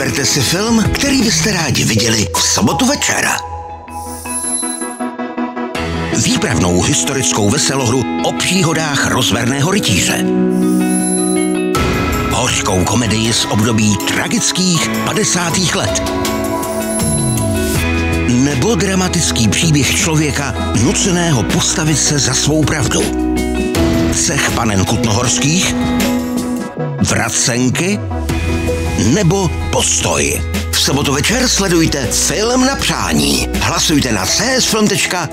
Vyberte si film, který byste rádi viděli v sobotu večer. Výpravnou historickou veselohru o příhodách rozverného rytíře. Hořkou komedii z období tragických 50. let. Nebo dramatický příběh člověka nuceného postavit se za svou pravdu. Cech panen Kutnohorských? Vracenky? Nebo postoj? V sobotu večer sledujte film na přání. Hlasujte na csfilm.joj.cz